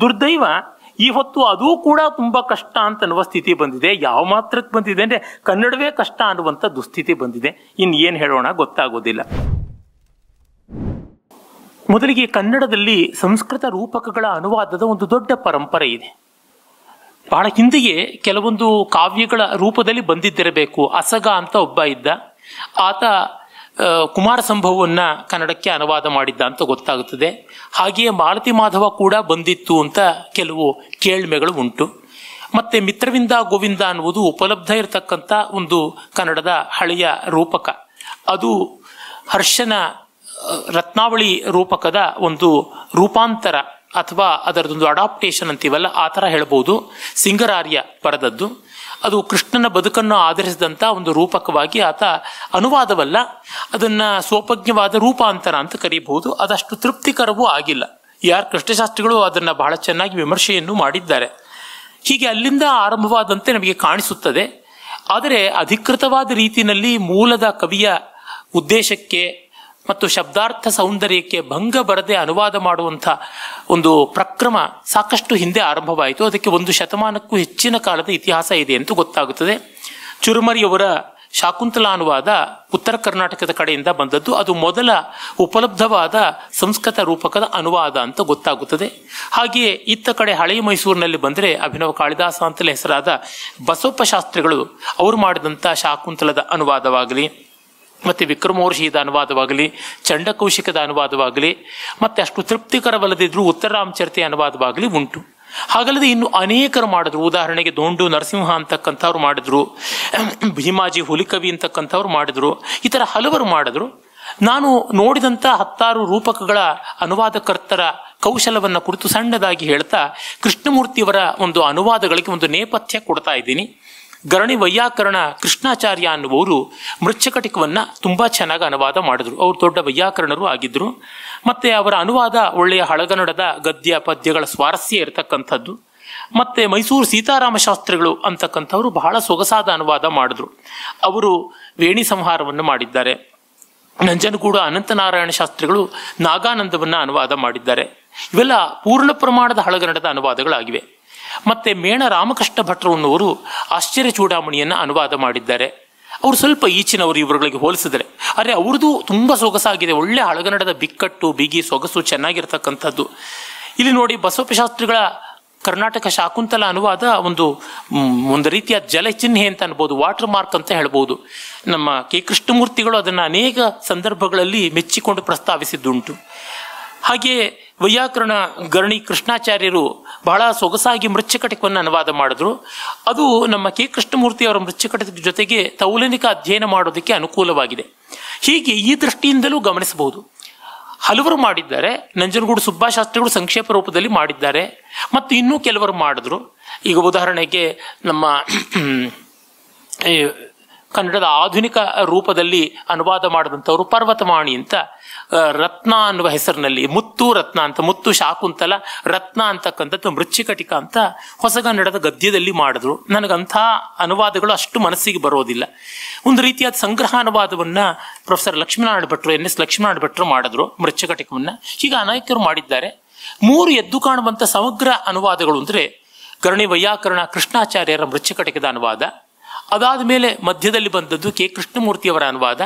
ದುರ್ದೈವ. ಈ ಹೊತ್ತು ಅದೂ ಕೂಡ ತುಂಬ ಕಷ್ಟ ಅಂತ ಅನ್ನುವ ಸ್ಥಿತಿ ಬಂದಿದೆ. ಯಾವ ಮಾತ್ರಕ್ಕೆ ಬಂದಿದೆ ಅಂದರೆ ಕನ್ನಡವೇ ಕಷ್ಟ ಅನ್ನುವಂಥ ದುಸ್ಥಿತಿ ಬಂದಿದೆ. ಇನ್ನು ಏನು ಹೇಳೋಣ ಗೊತ್ತಾಗೋದಿಲ್ಲ. ಮೊದಲಿಗೆ ಕನ್ನಡದಲ್ಲಿ ಸಂಸ್ಕೃತ ರೂಪಕಗಳ ಅನುವಾದದ ಒಂದು ದೊಡ್ಡ ಪರಂಪರೆ ಇದೆ. ಬಹಳ ಹಿಂದೆಯೇ ಕೆಲವೊಂದು ಕಾವ್ಯಗಳ ರೂಪದಲ್ಲಿ ಬಂದಿದ್ದಿರಬೇಕು. ಅಸಗ ಅಂತ ಒಬ್ಬ ಇದ್ದ. ಆತ ಕುಮಾರ ಸಂಭವವನ್ನ ಕನ್ನಡಕ್ಕೆ ಅನುವಾದ ಮಾಡಿದ್ದ ಅಂತ ಗೊತ್ತಾಗುತ್ತದೆ. ಹಾಗೆಯೇ ಮಾಲತಿ ಮಾಧವ ಕೂಡ ಬಂದಿತ್ತು ಅಂತ ಕೆಲವು ಕೇಳ್ಮೆಗಳು ಉಂಟು. ಮತ್ತೆ ಮಿತ್ರವಿಂದ ಗೋವಿಂದ ಅನ್ನುವುದು ಉಪಲಬ್ಧ ಇರತಕ್ಕಂಥ ಒಂದು ಕನ್ನಡದ ಹಳೆಯ ರೂಪಕ. ಅದು ಹರ್ಷನ ರತ್ನಾವಳಿ ರೂಪಕದ ಒಂದು ರೂಪಾಂತರ ಅಥವಾ ಅದರದೊಂದು ಅಡಾಪ್ಟೇಷನ್ ಅಂತೀವಲ್ಲ, ಆ ಥರ ಹೇಳ್ಬೋದು. ಸಿಂಗರಾರ್ಯ ಬರೆದದ್ದು. ಅದು ಕೃಷ್ಣನ ಬದುಕನ್ನು ಆಧರಿಸಿದಂಥ ಒಂದು ರೂಪಕವಾಗಿ ಆತ ಅನುವಾದವಲ್ಲ. ಅದನ್ನ ಸೋಪಜ್ಞವಾದ ರೂಪಾಂತರ ಅಂತ ಕರೀಬಹುದು. ಅದಷ್ಟು ತೃಪ್ತಿಕರವೂ ಆಗಿಲ್ಲ. ಯಾರು ಕೃಷ್ಣಶಾಸ್ತ್ರಿಗಳು ಅದನ್ನ ಬಹಳ ಚೆನ್ನಾಗಿ ವಿಮರ್ಶೆಯನ್ನು ಮಾಡಿದ್ದಾರೆ. ಹೀಗೆ ಅಲ್ಲಿಂದ ಆರಂಭವಾದಂತೆ ನಮಗೆ ಕಾಣಿಸುತ್ತದೆ. ಆದರೆ ಅಧಿಕೃತವಾದ ರೀತಿಯಲ್ಲಿ ಮೂಲದ ಕವಿಯ ಉದ್ದೇಶಕ್ಕೆ ಮತ್ತು ಶಬ್ದಾರ್ಥ ಸೌಂದರ್ಯಕ್ಕೆ ಭಂಗ ಬರದೆ ಅನುವಾದ ಮಾಡುವಂಥ ಒಂದು ಪ್ರಕ್ರಮ ಸಾಕಷ್ಟು ಹಿಂದೆ ಆರಂಭವಾಯಿತು. ಅದಕ್ಕೆ ಒಂದು ಶತಮಾನಕ್ಕೂ ಹೆಚ್ಚಿನ ಕಾಲದ ಇತಿಹಾಸ ಇದೆ ಅಂತ ಗೊತ್ತಾಗುತ್ತದೆ. ಚುರುಮರಿಯವರ ಶಾಕುಂತಲ ಅನುವಾದ ಉತ್ತರ ಕರ್ನಾಟಕದ ಕಡೆಯಿಂದ ಬಂದದ್ದು. ಅದು ಮೊದಲ ಉಪಲಬ್ಧವಾದ ಸಂಸ್ಕೃತ ರೂಪಕದ ಅನುವಾದ ಅಂತ ಗೊತ್ತಾಗುತ್ತದೆ. ಹಾಗೆಯೇ ಇತ್ತ ಕಡೆ ಹಳೆಯ ಮೈಸೂರಿನಲ್ಲಿ ಬಂದರೆ ಅಭಿನವ ಕಾಳಿದಾಸ ಅಂತಲೇ ಹೆಸರಾದ ಬಸವಪ್ಪ ಶಾಸ್ತ್ರಿಗಳು ಅವರು ಮಾಡಿದಂಥ ಶಾಕುಂತಲದ ಅನುವಾದವಾಗಲಿ. ಮತ್ತೆ ವಿಕ್ರಮೋರ್ಷಿದ ಅನುವಾದವಾಗಲಿ, ಚಂಡಕೌಶಿಕದ ಅನುವಾದವಾಗಲಿ, ಮತ್ತೆ ಅಷ್ಟು ತೃಪ್ತಿಕರವಲ್ಲದಿದ್ರೂ ಉತ್ತರಾಮಚರಿತೆ ಅನುವಾದವಾಗಲಿ ಉಂಟು. ಹಾಗಲ್ಲದೆ ಇನ್ನು ಅನೇಕರು ಮಾಡಿದ್ರು. ಉದಾಹರಣೆಗೆ ದೋಂಡು ನರಸಿಂಹ ಅಂತಕ್ಕಂಥವ್ರು ಮಾಡಿದ್ರು ಭೀಮಾಜಿ ಹುಲಿಕವಿ ಅಂತಕ್ಕಂಥವ್ರು ಮಾಡಿದ್ರು, ಈ ಥರ ಹಲವರು ಮಾಡಿದ್ರು. ನಾನು ನೋಡಿದಂಥ ಹತ್ತಾರು ರೂಪಕಗಳ ಅನುವಾದಕರ್ತರ ಕೌಶಲವನ್ನ ಕುರಿತು ಸಣ್ಣದಾಗಿ ಹೇಳ್ತಾ ಕೃಷ್ಣಮೂರ್ತಿಯವರ ಒಂದು ಅನುವಾದಗಳಿಗೆ ಒಂದು ನೇಪಥ್ಯ ಕೊಡ್ತಾ ಇದ್ದೀನಿ. ಗರಣಿ ವೈಯಾಕರಣ ಕೃಷ್ಣಾಚಾರ್ಯ ಅನ್ನುವರು ಮೃಚ್ಛಕಟಿಕವನ್ನ ತುಂಬಾ ಚೆನ್ನಾಗಿ ಅನುವಾದ ಮಾಡಿದ್ರು. ಅವರು ದೊಡ್ಡ ವೈಯಾಕರಣರು ಆಗಿದ್ರು. ಮತ್ತೆ ಅವರ ಅನುವಾದ ಒಳ್ಳೆಯ ಹಳಗನ್ನಡದ ಗದ್ಯ ಪದ್ಯಗಳ ಸ್ವಾರಸ್ಯ ಇರತಕ್ಕಂಥದ್ದು. ಮತ್ತೆ ಮೈಸೂರು ಸೀತಾರಾಮ ಶಾಸ್ತ್ರಿಗಳು ಅಂತಕ್ಕಂಥವ್ರು ಬಹಳ ಸೊಗಸಾದ ಅನುವಾದ ಮಾಡಿದ್ರು. ಅವರು ವೇಣಿ ಸಂಹಾರವನ್ನು ಮಾಡಿದ್ದಾರೆ. ನಂಜನಗೂಡು ಅನಂತನಾರಾಯಣ ಶಾಸ್ತ್ರಿಗಳು ನಾಗಾನಂದವನ್ನ ಅನುವಾದ ಮಾಡಿದ್ದಾರೆ. ಇವೆಲ್ಲ ಪೂರ್ಣ ಪ್ರಮಾಣದ ಹಳಗನ್ನಡದ ಅನುವಾದಗಳಾಗಿವೆ. ಮತ್ತೆ ಮೇಣ ರಾಮಕೃಷ್ಣ ಭಟ್ರು ಅನ್ನುವರು ಆಶ್ಚರ್ಯ ಚೂಡಾಮಣಿಯನ್ನ ಅನುವಾದ ಮಾಡಿದ್ದಾರೆ. ಅವರು ಸ್ವಲ್ಪ ಈಚಿನವರು ಇವರುಗಳಿಗೆ ಹೋಲಿಸಿದರೆ. ಆದರೆ ಅವ್ರದ್ದು ತುಂಬ ಸೊಗಸಾಗಿದೆ. ಒಳ್ಳೆ ಹಳಗನ್ನಡದ ಬಿಕ್ಕಟ್ಟು, ಬಿಗಿ ಸೊಗಸು ಚೆನ್ನಾಗಿರ್ತಕ್ಕಂಥದ್ದು. ಇಲ್ಲಿ ನೋಡಿ ಬಸವಪ್ಪ ಶಾಸ್ತ್ರಿಗಳ ಕರ್ನಾಟಕ ಶಾಕುಂತಲ ಅನುವಾದ ಒಂದು ಒಂದು ರೀತಿಯ ಜಲಚಿಹ್ನೆ ಅಂತ ಅನ್ಬೋದು ವಾಟರ್ ಮಾರ್ಕ್ ಅಂತ ಹೇಳ್ಬೋದು. ನಮ್ಮ ಕೆ ಕೃಷ್ಣಮೂರ್ತಿಗಳು ಅದನ್ನು ಅನೇಕ ಸಂದರ್ಭಗಳಲ್ಲಿ ಮೆಚ್ಚಿಕೊಂಡು ಪ್ರಸ್ತಾವಿಸಿದ್ದುಂಟು. ಹಾಗೆಯೇ ವೈಯಾಕರಣ ಗರಣಿ ಕೃಷ್ಣಾಚಾರ್ಯರು ಬಹಳ ಸೊಗಸಾಗಿ ಮೃಚ್ಛಕಟಿಕವನ್ನು ಅನುವಾದ ಮಾಡಿದ್ರು. ಅದು ನಮ್ಮ ಕೆ ಕೃಷ್ಣಮೂರ್ತಿ ಅವರ ಮೃಚ್ಛಕಟದ ಜೊತೆಗೆ ತೌಲನಿಕ ಅಧ್ಯಯನ ಮಾಡೋದಕ್ಕೆ ಅನುಕೂಲವಾಗಿದೆ. ಹೀಗೆ ಈ ದೃಷ್ಟಿಯಿಂದಲೂ ಗಮನಿಸಬಹುದು. ಹಲವರು ಮಾಡಿದ್ದಾರೆ, ನಂಜನಗೂಡು ಸುಬ್ಬಾಶಾಸ್ತ್ರಿಗಳು ಸಂಕ್ಷೇಪ ರೂಪದಲ್ಲಿ ಮಾಡಿದ್ದಾರೆ, ಮತ್ತು ಇನ್ನೂ ಕೆಲವರು ಮಾಡಿದ್ರು. ಈಗ ಉದಾಹರಣೆಗೆ ನಮ್ಮ ಕನ್ನಡದ ಆಧುನಿಕ ರೂಪದಲ್ಲಿ ಅನುವಾದ ಮಾಡಿದಂಥವರು ಪರ್ವತವಾಣಿ ಅಂತ ರತ್ನ ಅನ್ನುವ ಹೆಸರಿನಲ್ಲಿ, ಮುತ್ತು ರತ್ನ ಅಂತ, ಮುತ್ತು ಶಾಕುಂತಲ ರತ್ನ ಅಂತಕ್ಕಂಥದ್ದು ಮೃಚ್ಚಿಕಟಿಕ ಅಂತ ಹೊಸಗನ್ನಡದ ಗದ್ಯದಲ್ಲಿ ಮಾಡಿದ್ರು. ನನಗಂಥ ಅನುವಾದಗಳು ಅಷ್ಟು ಮನಸ್ಸಿಗೆ ಬರೋದಿಲ್ಲ. ಒಂದು ರೀತಿಯಾದ ಸಂಗ್ರಹ ಅನುವಾದವನ್ನ ಪ್ರೊಫೆಸರ್ ಲಕ್ಷ್ಮೀನಾರಾಯಣ ಭಟ್ರು, ಎನ್ ಎಸ್ ಲಕ್ಷ್ಮೀನಾರಾಯಣ ಭಟ್ರು ಮಾಡಿದ್ರು ಮೃಚ್ಛಕಟಿಕವನ್ನ ಹೀಗೆ ಅನೇಕರು ಮಾಡಿದ್ದಾರೆ. ಮೂರು ಎದ್ದು ಕಾಣುವಂಥ ಸಮಗ್ರ ಅನುವಾದಗಳು ಅಂದರೆ ಕರ್ಣಿ ವೈಯಾಕರಣ ಕೃಷ್ಣಾಚಾರ್ಯರ ಮೃಚ್ಛಕಟಿಕದ ಅನುವಾದ ಅದಾದ ಮೇಲೆ ಮಧ್ಯದಲ್ಲಿ ಬಂದದ್ದು ಕೆ ಕೃಷ್ಣಮೂರ್ತಿಯವರ ಅನುವಾದ,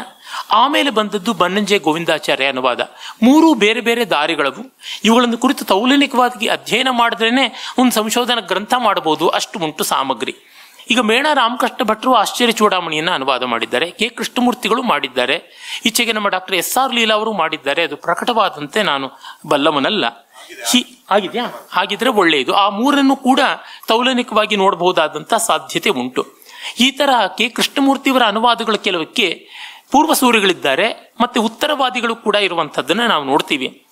ಆಮೇಲೆ ಬಂದದ್ದು ಬನ್ನಂಜೆ ಗೋವಿಂದಾಚಾರ್ಯ ಅನುವಾದ. ಮೂರೂ ಬೇರೆ ಬೇರೆ ದಾರಿಗಳವು. ಇವುಗಳನ್ನು ಕುರಿತು ತೌಲನಿಕವಾಗಿ ಅಧ್ಯಯನ ಮಾಡಿದ್ರೇನೆ ಒಂದು ಸಂಶೋಧನಾ ಗ್ರಂಥ ಮಾಡಬಹುದು. ಅಷ್ಟು ಉಂಟು ಸಾಮಗ್ರಿ. ಈಗ ಮೇಣ ರಾಮಕೃಷ್ಣ ಭಟ್ರು ಆಶ್ಚರ್ಯ ಚೂಡಾಮಣಿಯನ್ನು ಅನುವಾದ ಮಾಡಿದ್ದಾರೆ. ಕೆ ಕೃಷ್ಣಮೂರ್ತಿಗಳು ಮಾಡಿದ್ದಾರೆ. ಈಚೆಗೆ ನಮ್ಮ ಡಾಕ್ಟರ್ ಎಸ್ ಆರ್ ಲೀಲಾ ಅವರು ಮಾಡಿದ್ದಾರೆ. ಅದು ಪ್ರಕಟವಾದಂತೆ ನಾನು ಬಲ್ಲವನಲ್ಲ. ಹಿ, ಆಗಿದೆಯಾ? ಹಾಗಿದ್ರೆ ಒಳ್ಳೆಯದು. ಆ ಮೂರನ್ನು ಕೂಡ ತೌಲನಿಕವಾಗಿ ನೋಡಬಹುದಾದಂಥ ಸಾಧ್ಯತೆ ಉಂಟು. ಈ ತರ ಕೆ ಕೃಷ್ಣಮೂರ್ತಿಯವರ ಅನುವಾದಗಳ ಕೆಲವಕ್ಕೆ ಪೂರ್ವಸೂರಿಗಳಿದ್ದಾರೆ ಮತ್ತೆ ಉತ್ತರವಾದಿಗಳು ಕೂಡ ಇರುವಂಥದ್ದನ್ನು ನಾವು ನೋಡ್ತೀವಿ.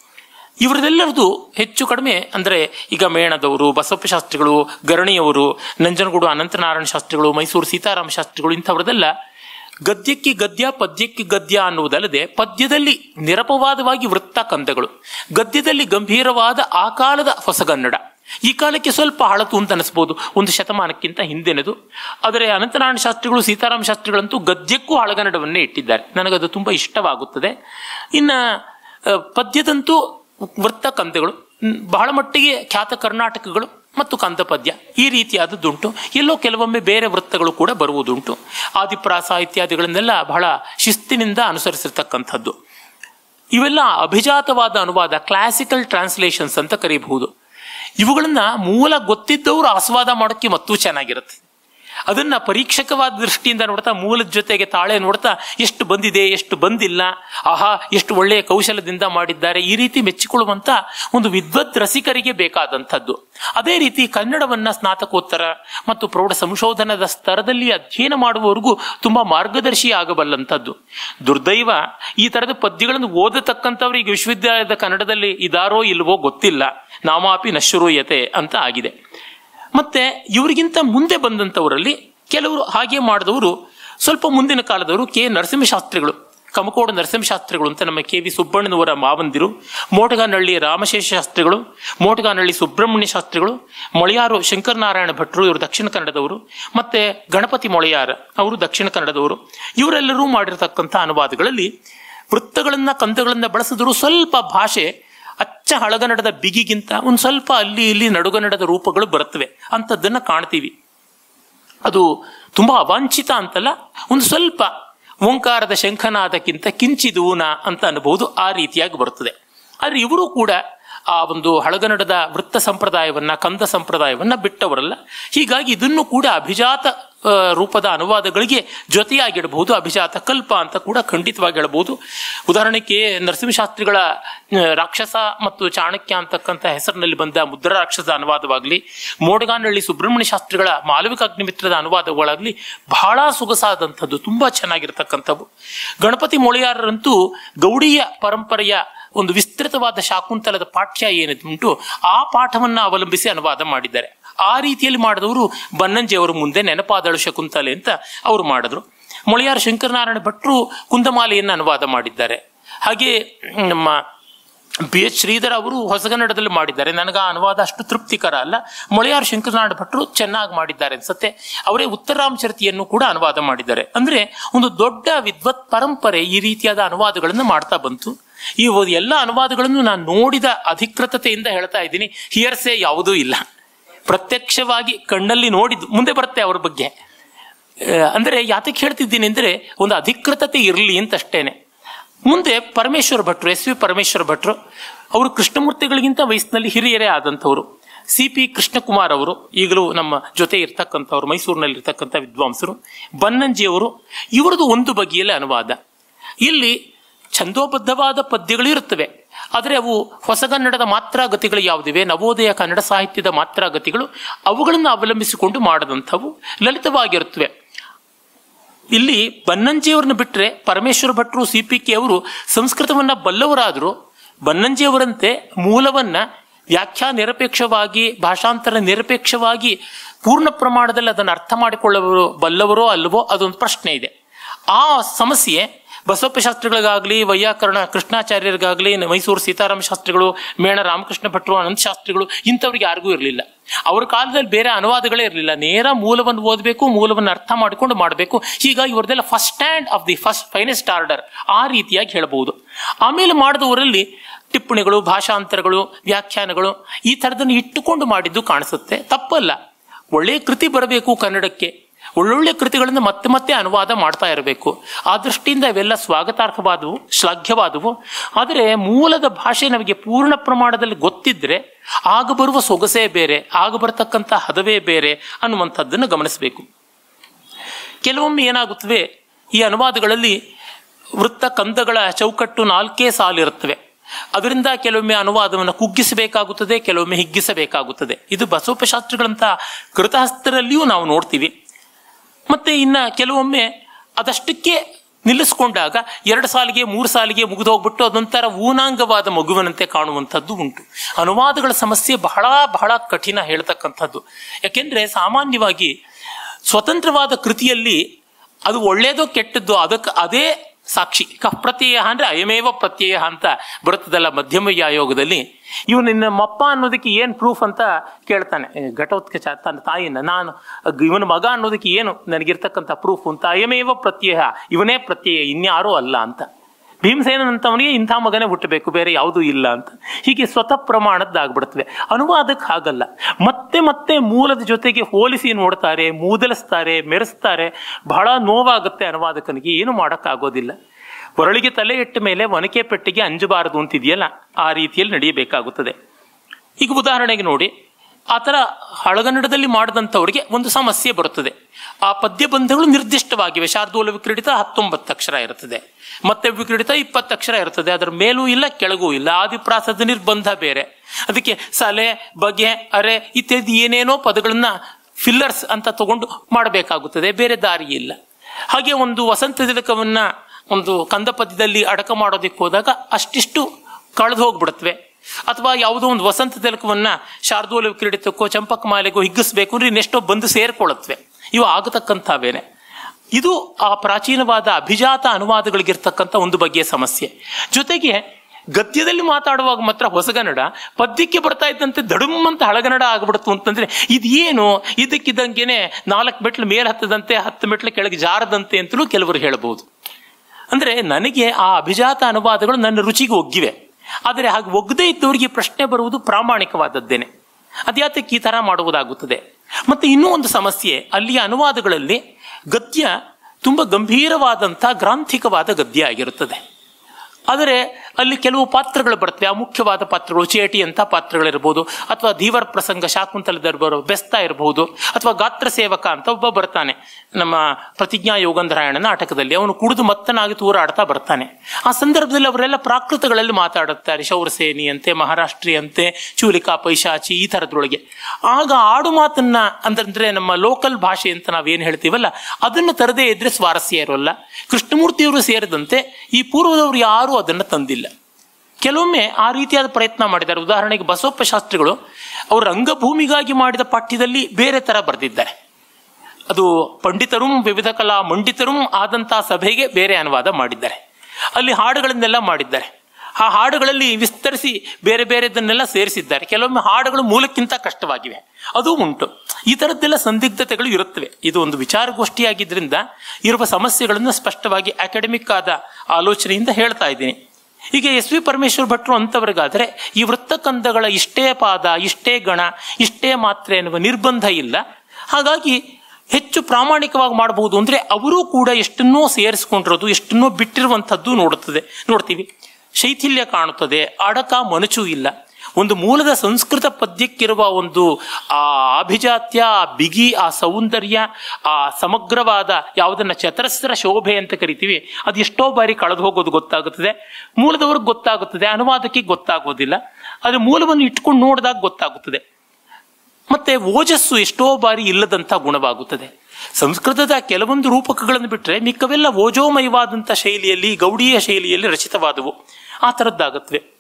ಇವರದೆಲ್ಲರದು ಹೆಚ್ಚು ಕಡಿಮೆ ಅಂದರೆ ಈಗ ಮೇಣದವರು ಬಸವಪ್ಪ ಶಾಸ್ತ್ರಿಗಳು, ಗರಣಿಯವರು, ನಂಜನಗೂಡು ಅನಂತನಾರಾಯಣ ಶಾಸ್ತ್ರಿಗಳು, ಮೈಸೂರು ಸೀತಾರಾಮ ಶಾಸ್ತ್ರಿಗಳು ಇಂಥವರದೆಲ್ಲ ಗದ್ಯಕ್ಕೆ ಗದ್ಯ, ಪದ್ಯಕ್ಕೆ ಗದ್ಯ ಅನ್ನುವುದಲ್ಲದೆ ಪದ್ಯದಲ್ಲಿ ನಿರಪವಾದವಾಗಿ ವೃತ್ತ ಕಂದಗಳು ಗದ್ಯದಲ್ಲಿ ಗಂಭೀರವಾದ ಆ ಕಾಲದ ಹೊಸಗನ್ನಡ. ಈ ಕಾಲಕ್ಕೆ ಸ್ವಲ್ಪ ಹಳತು ಅಂತ ಅನಿಸ್ಬೋದು. ಒಂದು ಶತಮಾನಕ್ಕಿಂತ ಹಿಂದಿನದು. ಆದರೆ ಅನಂತನಾರಾಯಣ ಶಾಸ್ತ್ರಿಗಳು, ಸೀತಾರಾಮ ಶಾಸ್ತ್ರಿಗಳಂತೂ ಗದ್ಯಕ್ಕೂ ಹಳಗನ್ನಡವನ್ನೇ ಇಟ್ಟಿದ್ದಾರೆ. ನನಗದು ತುಂಬ ಇಷ್ಟವಾಗುತ್ತದೆ. ಇನ್ನು ಪದ್ಯದಂತೂ ವೃತ್ತ ಕಂದಗಳು ಬಹಳ ಮಟ್ಟಿಗೆ ಖ್ಯಾತ ಕರ್ನಾಟಕಗಳು ಮತ್ತು ಕಂದ ಪದ್ಯ ಈ ರೀತಿಯಾದದ್ದುಂಟು. ಎಲ್ಲೋ ಕೆಲವೊಮ್ಮೆ ಬೇರೆ ವೃತ್ತಗಳು ಕೂಡ ಬರುವುದುಂಟು. ಆದಿಪ್ರಾಸ ಇತ್ಯಾದಿಗಳನ್ನೆಲ್ಲ ಬಹಳ ಶಿಸ್ತಿನಿಂದ ಅನುಸರಿಸಿರ್ತಕ್ಕಂಥದ್ದು. ಇವೆಲ್ಲ ಅಭಿಜಾತವಾದ ಅನುವಾದ ಕ್ಲಾಸಿಕಲ್ ಟ್ರಾನ್ಸ್ಲೇಷನ್ಸ್ ಅಂತ ಕರೀಬಹುದು. ಇವುಗಳನ್ನ ಮೂಲ ಗೊತ್ತಿದ್ದವರು ಆಸ್ವಾದ ಮಾಡೋಕ್ಕೆ ಮತ್ತೂ ಚೆನ್ನಾಗಿರುತ್ತೆ. ಅದನ್ನ ಪರೀಕ್ಷಕವಾದ ದೃಷ್ಟಿಯಿಂದ ನೋಡ್ತಾ, ಮೂಲದ ಜೊತೆಗೆ ತಾಳೆ ನೋಡ್ತಾ, ಎಷ್ಟು ಬಂದಿದೆ, ಎಷ್ಟು ಬಂದಿಲ್ಲ, ಆಹಾ, ಎಷ್ಟು ಒಳ್ಳೆಯ ಕೌಶಲದಿಂದ ಮಾಡಿದ್ದಾರೆ, ಈ ರೀತಿ ಮೆಚ್ಚಿಕೊಳ್ಳುವಂತ ಒಂದು ವಿದ್ವತ್ ರಸಿಕರಿಗೆ ಬೇಕಾದಂಥದ್ದು. ಅದೇ ರೀತಿ ಕನ್ನಡವನ್ನ ಸ್ನಾತಕೋತ್ತರ ಮತ್ತು ಪ್ರೌಢ ಸಂಶೋಧನದ ಸ್ತರದಲ್ಲಿ ಅಧ್ಯಯನ ಮಾಡುವವರೆಗೂ ತುಂಬಾ ಮಾರ್ಗದರ್ಶಿ ಆಗಬಲ್ಲಂಥದ್ದು. ದುರ್ದೈವ ಈ ತರದ ಪದ್ಯಗಳನ್ನು ಓದತಕ್ಕಂಥವ್ರಿಗೆ ವಿಶ್ವವಿದ್ಯಾಲಯದ ಕನ್ನಡದಲ್ಲಿ ಇದಾರೋ ಇಲ್ವೋ ಗೊತ್ತಿಲ್ಲ. ನಾಮಾಪಿ ನಶ್ರೂಯತೆ ಅಂತ ಆಗಿದೆ. ಮತ್ತೆ ಇವರಿಗಿಂತ ಮುಂದೆ ಬಂದಂಥವರಲ್ಲಿ ಕೆಲವರು ಹಾಗೆ ಮಾಡಿದವರು, ಸ್ವಲ್ಪ ಮುಂದಿನ ಕಾಲದವರು ಕೆ ನರಸಿಂಹಶಾಸ್ತ್ರಿಗಳು, ಕಮಕೋಡ ನರಸಿಂಹಶಾಸ್ತ್ರಿಗಳು ಅಂತ ನಮ್ಮ ಕೆ ವಿ ಸುಬ್ಬಣ್ಣನವರ ಮಾವಂದಿರು, ಮೋಟಗಾನಹಳ್ಳಿ ರಾಮಶೇಷ ಶಾಸ್ತ್ರಿಗಳು ಮೋಟಗಾನಹಳ್ಳಿ ಸುಬ್ರಹ್ಮಣ್ಯ ಶಾಸ್ತ್ರಿಗಳು ಮೊಳೆಯಾರು ಶಂಕರನಾರಾಯಣ ಭಟ್ರು ಇವರು ದಕ್ಷಿಣ ಕನ್ನಡದವರು, ಮತ್ತೆ ಗಣಪತಿ ಮೊಳೆಯಾರ ಅವರು ದಕ್ಷಿಣ ಕನ್ನಡದವರು. ಇವರೆಲ್ಲರೂ ಮಾಡಿರತಕ್ಕಂಥ ಅನುವಾದಗಳಲ್ಲಿ ವೃತ್ತಗಳನ್ನ, ಕಂದಗಳನ್ನ ಬಳಸಿದ್ರು ಸ್ವಲ್ಪ ಭಾಷೆ ಅಚ್ಚ ಹಳಗನ್ನಡದ ಬಿಗಿಗಿಂತ ಒಂದು ಸ್ವಲ್ಪ ಅಲ್ಲಿ ಇಲ್ಲಿ ನಡುಗನ್ನಡದ ರೂಪಗಳು ಬರುತ್ತವೆ ಅಂಥದ್ದನ್ನು ಕಾಣ್ತೀವಿ. ಅದು ತುಂಬಾ ಅವಾಂಛಿತ ಅಂತಲ್ಲ, ಒಂದು ಸ್ವಲ್ಪ ಓಂಕಾರದ ಶಂಖನಾದಕ್ಕಿಂತ ಕಿಂಚಿದೂನ ಅಂತ ಅನ್ಬಹುದು ಆ ರೀತಿಯಾಗಿ ಬರುತ್ತದೆ. ಆದರೆ ಇವರು ಕೂಡ ಆ ಒಂದು ಹಳಗನ್ನಡದ ವೃತ್ತ ಸಂಪ್ರದಾಯವನ್ನ, ಕಂದ ಸಂಪ್ರದಾಯವನ್ನ ಬಿಟ್ಟವರಲ್ಲ. ಹೀಗಾಗಿ ಇದನ್ನು ಕೂಡ ಅಭಿಜಾತ ರೂಪದ ಅನುವಾದಗಳಿಗೆ ಜೊತೆಯಾಗಿಡಬಹುದು. ಅಭಿಜಾತ ಕಲ್ಪ ಅಂತ ಕೂಡ ಖಂಡಿತವಾಗಿ ಹೇಳಬಹುದು. ಉದಾಹರಣೆಗೆ ನರಸಿಂಹಶಾಸ್ತ್ರಿಗಳ ರಾಕ್ಷಸ ಮತ್ತು ಚಾಣಕ್ಯ ಅಂತಕ್ಕಂಥ ಹೆಸರಿನಲ್ಲಿ ಬಂದ ಮುದ್ರ ರಾಕ್ಷಸ ಅನುವಾದವಾಗಲಿ, ಮೋಡಗಾನಹಳ್ಳಿ ಸುಬ್ರಹ್ಮಣ್ಯ ಶಾಸ್ತ್ರಿಗಳ ಮಾಲವಿಕ ಅಗ್ನಿಮಿತ್ರದ ಅನುವಾದಗಳಾಗಲಿ ಬಹಳ ಸೊಗಸಾದಂಥದ್ದು, ತುಂಬಾ ಚೆನ್ನಾಗಿರ್ತಕ್ಕಂಥವು. ಗಣಪತಿ ಮೊಳೆಯಾರರಂತೂ ಗೌಡಿಯ ಪರಂಪರೆಯ ಒಂದು ವಿಸ್ತೃತವಾದ ಶಾಕುಂತಲದ ಪಾಠ್ಯ ಏನಿದುಂಟು ಆ ಪಾಠವನ್ನ ಅವಲಂಬಿಸಿ ಅನುವಾದ ಮಾಡಿದ್ದಾರೆ. ಆ ರೀತಿಯಲ್ಲಿ ಮಾಡಿದವರು ಬನ್ನಂಜೆ ಅವರು ಮುಂದೆ ನೆನಪಾದಳು ಶಕುಂತಲೆ ಅಂತ ಅವರು ಮಾಡಿದ್ರು. ಮೊಳಿಯಾರ್ ಶಂಕರನಾರಾಯಣ ಭಟ್ರು ಕುಂದಮಾಲೆಯನ್ನು ಅನುವಾದ ಮಾಡಿದ್ದಾರೆ. ಹಾಗೆ ನಮ್ಮ ಬಿ ಎಚ್ ಶ್ರೀಧರ್ ಅವರು ಹೊಸಗನ್ನಡದಲ್ಲಿ ಮಾಡಿದ್ದಾರೆ. ನನಗೆ ಆ ಅನುವಾದ ಅಷ್ಟು ತೃಪ್ತಿಕರ ಅಲ್ಲ. ಮೊಳೆಯಾರ್ ಶಂಕರನಾರಾಯಣ ಭಟ್ರು ಚೆನ್ನಾಗಿ ಮಾಡಿದ್ದಾರೆ ಅನ್ಸತ್ತೆ. ಅವರೇ ಉತ್ತರಾಮಚರತಿಯನ್ನು ಕೂಡ ಅನುವಾದ ಮಾಡಿದ್ದಾರೆ. ಅಂದ್ರೆ ಒಂದು ದೊಡ್ಡ ವಿದ್ವತ್ ಪರಂಪರೆ ಈ ರೀತಿಯಾದ ಅನುವಾದಗಳನ್ನು ಮಾಡ್ತಾ ಬಂತು. ಈ ಎಲ್ಲ ಅನುವಾದಗಳನ್ನು ನಾನು ನೋಡಿದ ಅಧಿಕೃತತೆಯಿಂದ ಹೇಳ್ತಾ ಇದ್ದೀನಿ. ಹಿಯರ್ಸೆ ಯಾವುದೂ ಇಲ್ಲ. ಪ್ರತ್ಯಕ್ಷವಾಗಿ ಕಣ್ಣಲ್ಲಿ ನೋಡಿದ್ದು ಮುಂದೆ ಬರುತ್ತೆ ಅವ್ರ ಬಗ್ಗೆ. ಅಂದರೆ ಯಾತಕ್ಕೆ ಹೇಳ್ತಿದ್ದೀನಿ ಅಂದರೆ ಒಂದು ಅಧಿಕೃತತೆ ಇರಲಿ ಅಂತ ಅಷ್ಟೇನೆ. ಮುಂದೆ ಪರಮೇಶ್ವರ ಭಟ್ರು, ಎಸ್ ವಿ ಪರಮೇಶ್ವರ ಭಟ್ರು, ಅವರು ಕೃಷ್ಣಮೂರ್ತಿಗಳಿಗಿಂತ ವಯಸ್ಸಿನಲ್ಲಿ ಹಿರಿಯರೇ ಆದಂಥವ್ರು. ಸಿ ಪಿ ಕೃಷ್ಣಕುಮಾರ್ ಅವರು, ಈಗಲೂ ನಮ್ಮ ಜೊತೆ ಇರ್ತಕ್ಕಂಥವ್ರು ಮೈಸೂರಿನಲ್ಲಿ ಇರ್ತಕ್ಕಂಥ ವಿದ್ವಾಂಸರು ಬನ್ನಂಜಿಯವರು ಇವರದು ಒಂದು ಬಗೆಯಲ್ಲಿ ಅನುವಾದ. ಇಲ್ಲಿ ಛಂದೋಬದ್ಧವಾದ ಪದ್ಯಗಳು ಇರುತ್ತವೆ. ಆದರೆ ಅವು ಹೊಸಗನ್ನಡದ ಮಾತ್ರಾಗತಿಗಳು ಯಾವುದಿವೆ? ನವೋದಯ ಕನ್ನಡ ಸಾಹಿತ್ಯದ ಮಾತ್ರ ಗತಿಗಳು ಅವುಗಳನ್ನು ಅವಲಂಬಿಸಿಕೊಂಡು ಮಾಡದಂಥವು ಲಲಿತವಾಗಿರುತ್ತವೆ. ಇಲ್ಲಿ ಬನ್ನಂಜಿಯವರನ್ನು ಬಿಟ್ಟರೆ ಪರಮೇಶ್ವರ ಭಟ್ರು ಸಿ ಪಿ ಕೆ ಅವರು ಸಂಸ್ಕೃತವನ್ನ ಬಲ್ಲವರಾದರೂ. ಬನ್ನಂಜಿಯವರಂತೆ ಮೂಲವನ್ನ ವ್ಯಾಖ್ಯಾ ನಿರಪೇಕ್ಷವಾಗಿ, ಭಾಷಾಂತರ ನಿರಪೇಕ್ಷವಾಗಿ ಪೂರ್ಣ ಪ್ರಮಾಣದಲ್ಲಿ ಅದನ್ನು ಅರ್ಥ ಮಾಡಿಕೊಳ್ಳವರು ಬಲ್ಲವರೋ ಅಲ್ಲವೋ ಅದೊಂದು ಪ್ರಶ್ನೆ ಇದೆ. ಆ ಸಮಸ್ಯೆ ಬಸವಪ್ಪ ಶಾಸ್ತ್ರಿಗಳಿಗಾಗಲಿ, ವೈಯಾಕರಣ ಕೃಷ್ಣಾಚಾರ್ಯರಿಗಾಗಲಿ, ಮೈಸೂರು ಸೀತಾರಾಮ ಶಾಸ್ತ್ರಿಗಳು, ಮೇಣ ರಾಮಕೃಷ್ಣ ಭಟ್ರು, ಅನಂತ ಶಾಸ್ತ್ರಿಗಳು, ಇಂಥವ್ರಿಗೆ ಯಾರಿಗೂ ಇರಲಿಲ್ಲ. ಅವ್ರ ಕಾಲದಲ್ಲಿ ಬೇರೆ ಅನುವಾದಗಳೇ ಇರಲಿಲ್ಲ. ನೇರ ಮೂಲವನ್ನು ಓದಬೇಕು, ಮೂಲವನ್ನು ಅರ್ಥ ಮಾಡಿಕೊಂಡು ಮಾಡಬೇಕು. ಹೀಗಾಗಿ ಇವ್ರದೆಲ್ಲ first stand of the first finest order ಆ ರೀತಿಯಾಗಿ ಹೇಳಬಹುದು ಆಮೇಲೆ ಮಾಡಿದವರಲ್ಲಿ ಟಿಪ್ಪಣಿಗಳು, ಭಾಷಾಂತರಗಳು, ವ್ಯಾಖ್ಯಾನಗಳು, ಈ ಥರದನ್ನು ಇಟ್ಟುಕೊಂಡು ಮಾಡಿದ್ದು ಕಾಣಿಸುತ್ತೆ. ತಪ್ಪಲ್ಲ. ಒಳ್ಳೆಯ ಕೃತಿ ಬರಬೇಕು ಕನ್ನಡಕ್ಕೆ. ಒಳ್ಳೊಳ್ಳೆ ಕೃತಿಗಳನ್ನು ಮತ್ತೆ ಮತ್ತೆ ಅನುವಾದ ಮಾಡ್ತಾ ಇರಬೇಕು. ಆ ದೃಷ್ಟಿಯಿಂದ ಇವೆಲ್ಲ ಸ್ವಾಗತಾರ್ಹವಾದವು, ಶ್ಲಾಘ್ಯವಾದವು. ಆದರೆ ಮೂಲದ ಭಾಷೆ ನಮಗೆ ಪೂರ್ಣ ಪ್ರಮಾಣದಲ್ಲಿ ಗೊತ್ತಿದ್ರೆ ಆಗ ಬರುವ ಸೊಗಸೇ ಬೇರೆ, ಆಗ ಬರತಕ್ಕಂಥ ಹದವೇ ಬೇರೆ ಅನ್ನುವಂಥದ್ದನ್ನು ಗಮನಿಸಬೇಕು. ಕೆಲವೊಮ್ಮೆ ಏನಾಗುತ್ತವೆ, ಈ ಅನುವಾದಗಳಲ್ಲಿ ವೃತ್ತ ಕಂದಗಳ ಚೌಕಟ್ಟು ನಾಲ್ಕೇ ಸಾಲಿರುತ್ತವೆ ಅದರಿಂದ ಕೆಲವೊಮ್ಮೆ ಅನುವಾದವನ್ನು ಕುಗ್ಗಿಸಬೇಕಾಗುತ್ತದೆ, ಕೆಲವೊಮ್ಮೆ ಹಿಗ್ಗಿಸಬೇಕಾಗುತ್ತದೆ. ಇದು ಬಸವಪಶಾಸ್ತ್ರಗಳಂತಹ ಕೃತಹಸ್ತರಲ್ಲಿಯೂ ನಾವು ನೋಡ್ತೀವಿ. ಮತ್ತೆ ಇನ್ನ ಕೆಲವೊಮ್ಮೆ ಅದಷ್ಟಕ್ಕೆ ನಿಲ್ಲಿಸ್ಕೊಂಡಾಗ ಎರಡು ಸಾಲಿಗೆ, ಮೂರು ಸಾಲಿಗೆ ಮುಗಿದು ಹೋಗ್ಬಿಟ್ಟು ಅದೊಂಥರ ಊನಾಂಗವಾದ ಮಗುವಿನಂತೆ ಕಾಣುವಂಥದ್ದು ಉಂಟು. ಅನುವಾದಗಳ ಸಮಸ್ಯೆ ಬಹಳ ಬಹಳ ಕಠಿಣ ಹೇಳ್ತಕ್ಕಂಥದ್ದು. ಯಾಕೆಂದ್ರೆ ಸಾಮಾನ್ಯವಾಗಿ ಸ್ವತಂತ್ರವಾದ ಕೃತಿಯಲ್ಲಿ ಅದು ಒಳ್ಳೆಯದೋ ಕೆಟ್ಟದ್ದು ಅದಕ್ಕೆ, ಅದೇ ಸಾಕ್ಷಿ. ಕಹ ಪ್ರತ್ಯಯ ಅಂದ್ರೆ ಅಯಮೇವ ಪ್ರತ್ಯಯ ಅಂತ ಬರುತ್ತದಲ್ಲ ಮಧ್ಯಮ ಆಯೋಗದಲ್ಲಿ ಇವು ನಿನ್ನ ಮಪ್ಪ ಅನ್ನೋದಕ್ಕೆ ಏನು ಪ್ರೂಫ್ ಅಂತ ಕೇಳ್ತಾನೆ. ಘಟೋತ್ಕ ಘಟೋತ್ಕಚ ತನ್ನ ತಾಯಿನ, ನಾನು ಇವನ ಮಗ ಅನ್ನೋದಕ್ಕೆ ಏನು ನನಗಿರ್ತಕ್ಕಂಥ ಪ್ರೂಫ್ ಅಂತ ಅಯಮೇವ ಪ್ರತ್ಯಯ, ಇವನೇ ಪ್ರತ್ಯಯ, ಇನ್ಯಾರೂ ಅಲ್ಲ ಅಂತ. ಭೀಮಸೇನಂತವನಿಗೆ ಇಂಥ ಮಗನೇ ಹುಟ್ಟಬೇಕು, ಬೇರೆ ಯಾವುದೂ ಇಲ್ಲ ಅಂತ. ಹೀಗೆ ಸ್ವತಃ ಪ್ರಮಾಣದ್ದಾಗ್ಬಿಡ್ತವೆ ಅನುವಾದಕ್ಕೆ ಹಾಗಲ್ಲ ಮತ್ತೆ ಮತ್ತೆ ಮೂಲದ ಜೊತೆಗೆ ಹೋಲಿಸಿ ನೋಡ್ತಾರೆ, ಮೂದಲಿಸ್ತಾರೆ, ಮೆರೆಸ್ತಾರೆ. ಬಹಳ ನೋವಾಗುತ್ತೆ ಅನುವಾದಕನಿಗೆ, ಏನು ಮಾಡೋಕ್ಕಾಗೋದಿಲ್ಲ. ಹೊರಳಿಗೆ ತಲೆ ಇಟ್ಟ ಮೇಲೆ ಒನಕೆ ಪೆಟ್ಟಿಗೆ ಅಂಜಬಾರದು ಅಂತಿದೆಯಲ್ಲ, ಆ ರೀತಿಯಲ್ಲಿ ನಡೆಯಬೇಕಾಗುತ್ತದೆ. ಈಗ ಉದಾಹರಣೆಗೆ ನೋಡಿ, ಆ ಥರ ಹಳಗನ್ನಡದಲ್ಲಿ ಮಾಡಿದಂಥವ್ರಿಗೆ ಒಂದು ಸಮಸ್ಯೆ ಬರುತ್ತದೆ. ಆ ಪದ್ಯಬಂಧಗಳು ನಿರ್ದಿಷ್ಟವಾಗಿವೆ. ಶಾರ್ದೂಲ ವಿಕ್ರೀಡಿತ ಹತ್ತೊಂಬತ್ತು ಅಕ್ಷರ ಇರುತ್ತದೆ. ಮತ್ತೆ ವಿಕ್ರೀಡಿತ ಇಪ್ಪತ್ತು ಅಕ್ಷರ ಇರುತ್ತದೆ. ಅದರ ಮೇಲೂ ಇಲ್ಲ, ಕೆಳಗೂ ಇಲ್ಲ. ಆದಿಪ್ರಾಸದ ನಿರ್ಬಂಧ ಬೇರೆ. ಅದಕ್ಕೆ ಸಲೆ, ಬಗೆ, ಅರೆ ಇತ್ಯಾದಿ ಏನೇನೋ ಪದಗಳನ್ನ ಫಿಲ್ಲರ್ಸ್ ಅಂತ ತಗೊಂಡು ಮಾಡಬೇಕಾಗುತ್ತದೆ. ಬೇರೆ ದಾರಿ ಇಲ್ಲ. ಹಾಗೆ ಒಂದು ವಸಂತ ತಿಲಕವನ್ನ ಒಂದು ಕಂದ ಪದ್ಯದಲ್ಲಿ ಅಡಕ ಮಾಡೋದಕ್ಕೆ ಹೋದಾಗ ಅಷ್ಟಿಷ್ಟು ಕಳೆದು ಹೋಗ್ಬಿಡತ್ವೆ ಅಥವಾ ಯಾವುದೋ ಒಂದು ವಸಂತ ತಿಲಕವನ್ನ ಶಾರ್ದೂಲ ಕ್ರೀಡಿತಕ್ಕೋ ಚಂಪಕ ಮಾಲೆಗೋ ಹಿಗ್ಗಿಸ್ಬೇಕು ಅಂದ್ರೆ ಇನ್ನೆಷ್ಟೋ ಬಂದು ಸೇರ್ಕೊಳ್ಳುತ್ತವೆ. ಇವು ಆಗತಕ್ಕಂಥವೇನೆ. ಇದು ಆ ಪ್ರಾಚೀನವಾದ ಅಭಿಜಾತ ಅನುವಾದಗಳಿಗಿರ್ತಕ್ಕಂಥ ಒಂದು ಬಗೆಯ ಸಮಸ್ಯೆ. ಜೊತೆಗೆ ಗದ್ಯದಲ್ಲಿ ಮಾತಾಡುವಾಗ ಮಾತ್ರ ಹೊಸಗನ್ನಡ ಪದ್ಯಕ್ಕೆ ಬರ್ತಾ ಇದ್ದಂತೆ ದಡುಮ್ ಅಂತ ಹಳಗನ್ನಡ ಆಗ್ಬಿಡ್ತು ಅಂತಂದ್ರೆ ಇದೇನು? ಇದಕ್ಕಿದ್ದಂಗೆನೆ ನಾಲ್ಕು ಮೆಟ್ಲು ಮೇಲೆ ಹತ್ತದಂತೆ, ಹತ್ತು ಮೆಟ್ಲು ಕೆಳಗೆ ಜಾರದಂತೆ ಅಂತಲೂ ಕೆಲವರು ಹೇಳಬಹುದು. ಅಂದ್ರೆ ನನಗೆ ಆ ಅಭಿಜಾತ ಅನುವಾದಗಳು ನನ್ನ ರುಚಿಗೆ ಒಗ್ಗಿವೆ. ಆದರೆ ಹಾಗೆ ಒಗ್ಗದೇ ಇದ್ದವರಿಗೆ ಪ್ರಶ್ನೆ ಬರುವುದು ಪ್ರಾಮಾಣಿಕವಾದದ್ದೇನೆ. ಅದ್ಯಾತಕ್ಕೆ ಈ ತರ ಮಾಡುವುದಾಗುತ್ತದೆ? ಮತ್ತೆ ಇನ್ನೂ ಒಂದು ಸಮಸ್ಯೆ ಅಲ್ಲಿಯ ಅನುವಾದಗಳಲ್ಲಿ ಗದ್ಯ ತುಂಬ ಗಂಭೀರವಾದಂಥ ಗ್ರಾಂಥಿಕವಾದ ಗದ್ಯ ಆಗಿರುತ್ತದೆ. ಆದರೆ ಅಲ್ಲಿ ಕೆಲವು ಪಾತ್ರಗಳು ಬರ್ತವೆ. ಆ ಮುಖ್ಯವಾದ ಪಾತ್ರಗಳು ಚೇಟಿ ಅಂತ ಪಾತ್ರಗಳಿರ್ಬೋದು, ಅಥವಾ ಧೀವರ್ ಪ್ರಸಂಗ ಶಾಕುಂತಲದ ಬೆಸ್ತ ಇರಬಹುದು ಅಥವಾ ಗಾತ್ರ ಸೇವಕ ಅಂತ ಒಬ್ಬ ಬರ್ತಾನೆ. ನಮ್ಮ ಪ್ರತಿಜ್ಞಾ ಯೋಗಂಧರಾಯಣ ನಾಟಕದಲ್ಲಿ ಅವನು ಕುಡಿದು ಮತ್ತನಾಗಿ ತೂರಾಡ್ತಾ ಬರ್ತಾನೆ. ಆ ಸಂದರ್ಭದಲ್ಲಿ ಅವರೆಲ್ಲ ಪ್ರಾಕೃತಗಳಲ್ಲಿ ಮಾತಾಡುತ್ತಾರೆ. ಶೌರಸೇನಿಯಂತೆ ಮಹಾರಾಷ್ಟ್ರೀಯಂತೆ ಚೂಲಿಕಾ ಪೈಶಾಚಿ ಈ ಥರದ್ರೊಳಗೆ. ಆಗ ಆಡು ಮಾತನ್ನ ಅಂತಂದ್ರೆ ನಮ್ಮ ಲೋಕಲ್ ಭಾಷೆ ಅಂತ ನಾವೇನು ಹೇಳ್ತೀವಲ್ಲ, ಅದನ್ನು ತರದೇ ಇದ್ರೆ ಸ್ವಾರಸ್ಯ ಇರೋಲ್ಲ. ಕೃಷ್ಣಮೂರ್ತಿಯವರು ಸೇರಿದಂತೆ ಈ ಪೂರ್ವದವರು ಯಾರೂ ಅದನ್ನು ತಂದಿಲ್ಲ. ಕೆಲವೊಮ್ಮೆ ಆ ರೀತಿಯಾದ ಪ್ರಯತ್ನ ಮಾಡಿದ್ದಾರೆ. ಉದಾಹರಣೆಗೆ ಬಸವಪ್ಪ ಶಾಸ್ತ್ರಿಗಳು ಅವರು ರಂಗಭೂಮಿಗಾಗಿ ಮಾಡಿದ ಪಠ್ಯದಲ್ಲಿ ಬೇರೆ ತರ ಬರೆದಿದ್ದಾರೆ. ಅದು ಪಂಡಿತರು, ವಿವಿಧ ಕಲಾ ಮಂಡಿತರು ಆದಂತಹ ಸಭೆಗೆ ಬೇರೆ ಅನುವಾದ ಮಾಡಿದ್ದಾರೆ. ಅಲ್ಲಿ ಹಾಡುಗಳನ್ನೆಲ್ಲ ಮಾಡಿದ್ದಾರೆ. ಆ ಹಾಡುಗಳಲ್ಲಿ ವಿಸ್ತರಿಸಿ ಬೇರೆ ಬೇರೆದನ್ನೆಲ್ಲ ಸೇರಿಸಿದ್ದಾರೆ. ಕೆಲವೊಮ್ಮೆ ಹಾಡುಗಳು ಮೂಲಕ್ಕಿಂತ ಕಷ್ಟವಾಗಿವೆ. ಅದು ಉಂಟು. ಈ ಥರದ್ದೆಲ್ಲ ಸಂದಿಗ್ಧತೆಗಳು ಇರುತ್ತವೆ. ಇದು ಒಂದು ವಿಚಾರಗೋಷ್ಠಿಯಾಗಿದ್ದರಿಂದ ಇರುವ ಸಮಸ್ಯೆಗಳನ್ನು ಸ್ಪಷ್ಟವಾಗಿ ಅಕಾಡೆಮಿಕ್ ಆದ ಆಲೋಚನೆಯಿಂದ ಹೇಳ್ತಾ ಇದ್ದೀನಿ. ಈಗ ಎಸ್ ವಿ ಪರಮೇಶ್ವರ ಭಟ್ರು ಅಂತವರಿಗಾದರೆ ಈ ವೃತ್ತಕಂದಗಳ ಇಷ್ಟೇ ಪಾದ, ಇಷ್ಟೇ ಗಣ, ಇಷ್ಟೇ ಮಾತ್ರೆ ಎನ್ನುವ ನಿರ್ಬಂಧ ಇಲ್ಲ. ಹಾಗಾಗಿ ಹೆಚ್ಚು ಪ್ರಾಮಾಣಿಕವಾಗಿ ಮಾಡಬಹುದು ಅಂದ್ರೆ ಅವರೂ ಕೂಡ ಎಷ್ಟನ್ನೋ ಸೇರಿಸ್ಕೊಂಡಿರೋದು, ಎಷ್ಟನ್ನೋ ಬಿಟ್ಟಿರುವಂಥದ್ದು ನೋಡುತ್ತದೆ, ನೋಡ್ತೀವಿ. ಶೈಥಿಲ್ಯ ಕಾಣುತ್ತದೆ, ಅಡಕ ಮನಚು ಇಲ್ಲ. ಒಂದು ಮೂಲದ ಸಂಸ್ಕೃತ ಪದ್ಯಕ್ಕಿರುವ ಒಂದು, ಆ ಅಭಿಜಾತ್ಯ, ಆ ಬಿಗಿ, ಆ ಸೌಂದರ್ಯ, ಆ ಸಮಗ್ರವಾದ ಯಾವುದನ್ನ ಚತರಸ್ರ ಶೋಭೆ ಅಂತ ಕರಿತೀವಿ, ಅದು ಎಷ್ಟೋ ಬಾರಿ ಕಳೆದು ಹೋಗೋದು ಗೊತ್ತಾಗುತ್ತದೆ. ಮೂಲದವ್ರಿಗೆ ಗೊತ್ತಾಗುತ್ತದೆ, ಅನುವಾದಕ್ಕೆ ಗೊತ್ತಾಗೋದಿಲ್ಲ. ಅದು ಮೂಲವನ್ನು ಇಟ್ಕೊಂಡು ನೋಡಿದಾಗ ಗೊತ್ತಾಗುತ್ತದೆ. ಮತ್ತೆ ಓಜಸ್ಸು ಎಷ್ಟೋ ಬಾರಿ ಇಲ್ಲದಂಥ ಗುಣವಾಗುತ್ತದೆ. ಸಂಸ್ಕೃತದ ಕೆಲವೊಂದು ರೂಪಕಗಳನ್ನು ಬಿಟ್ಟರೆ ಮಿಕ್ಕವೆಲ್ಲ ಓಜೋಮಯವಾದಂಥ ಶೈಲಿಯಲ್ಲಿ, ಗೌಡೀಯ ಶೈಲಿಯಲ್ಲಿ ರಚಿತವಾದವು. ಆ ಥರದ್ದಾಗತ್ವೆ.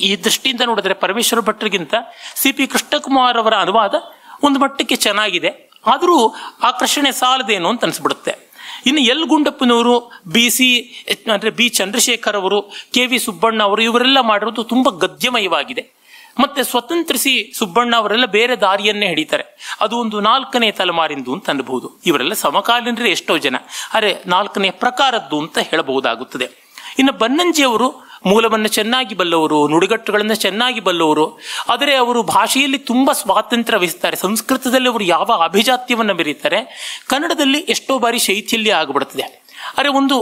ಈ ದೃಷ್ಟಿಯಿಂದ ನೋಡಿದ್ರೆ ಪರಮೇಶ್ವರ ಭಟ್ರಿಗಿಂತ ಸಿ ಪಿ ಕೃಷ್ಣಕುಮಾರ್ ಅವರ ಅನುವಾದ ಒಂದು ಮಟ್ಟಕ್ಕೆ ಚೆನ್ನಾಗಿದೆ. ಆದರೂ ಆಕರ್ಷಣೆ ಸಾಲದೇನು ಅಂತ ಅನಿಸ್ಬಿಡುತ್ತೆ. ಇನ್ನು ಎಲ್ ಗುಂಡಪ್ಪನವರು, ಬಿ ಸಿ ಅಂದರೆ ಬಿ ಚಂದ್ರಶೇಖರ್ ಅವರು, ಕೆ ವಿ ಸುಬ್ಬಣ್ಣ ಅವರು ಇವರೆಲ್ಲ ಮಾಡಿರೋದು ತುಂಬ ಗದ್ಯಮಯವಾಗಿದೆ. ಮತ್ತೆ ಸ್ವತಂತ್ರಿಸಿ ಸುಬ್ಬಣ್ಣ ಅವರೆಲ್ಲ ಬೇರೆ ದಾರಿಯನ್ನೇ ಹಿಡಿತಾರೆ. ಅದು ಒಂದು ನಾಲ್ಕನೇ ತಲೆಮಾರಿಂದು ಅಂತ ಅನ್ಬಹುದು ಇವರೆಲ್ಲ ಸಮಕಾಲೀನರೇ ಎಷ್ಟೋ ಜನ. ಅರೆ ನಾಲ್ಕನೇ ಪ್ರಕಾರದ್ದು ಅಂತ ಹೇಳಬಹುದಾಗುತ್ತದೆ. ಇನ್ನು ಬನ್ನಂಜಿಯವರು ಮೂಲವನ್ನು ಚೆನ್ನಾಗಿ ಬಲ್ಲವರು, ನುಡಿಗಟ್ಟುಗಳನ್ನು ಚೆನ್ನಾಗಿ ಬಲ್ಲವರು. ಆದರೆ ಅವರು ಭಾಷೆಯಲ್ಲಿ ತುಂಬ ಸ್ವಾತಂತ್ರ್ಯ ವಹಿಸ್ತಾರೆ. ಸಂಸ್ಕೃತದಲ್ಲಿ ಅವರು ಯಾವ ಅಭಿಜಾತ್ಯವನ್ನು ಮೆರೀತಾರೆ? ಕನ್ನಡದಲ್ಲಿ ಎಷ್ಟೋ ಬಾರಿ ಶೈಥಿಲ್ಯ ಆಗಿಬಿಡುತ್ತದೆ ಅರೆ ಒಂದು